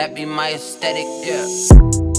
That be my aesthetic, yeah.